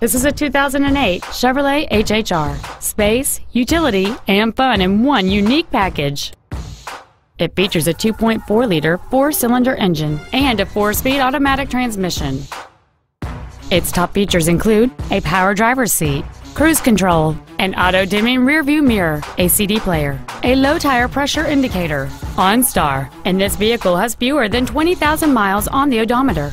This is a 2008 Chevrolet HHR. Space, utility, and fun in one unique package. It features a 2.4-liter four-cylinder engine and a four-speed automatic transmission. Its top features include a power driver's seat, cruise control, an auto-dimming rearview mirror, a CD player, a low tire pressure indicator, OnStar, and this vehicle has fewer than 20,000 miles on the odometer.